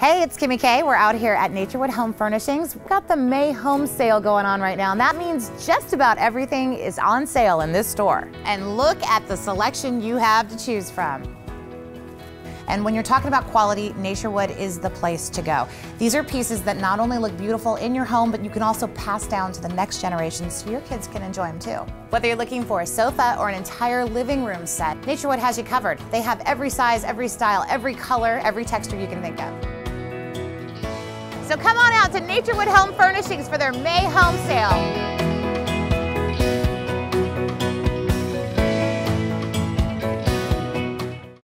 Hey, it's Kimmy K. We're out here at Naturwood Home Furnishings. We've got the May home sale going on right now, and that means just about everything is on sale in this store. And look at the selection you have to choose from. And when you're talking about quality, Naturwood is the place to go. These are pieces that not only look beautiful in your home, but you can also pass down to the next generation so your kids can enjoy them too. Whether you're looking for a sofa or an entire living room set, Naturwood has you covered. They have every size, every style, every color, every texture you can think of. So come on out to Naturwood Home Furnishings for their May home sale.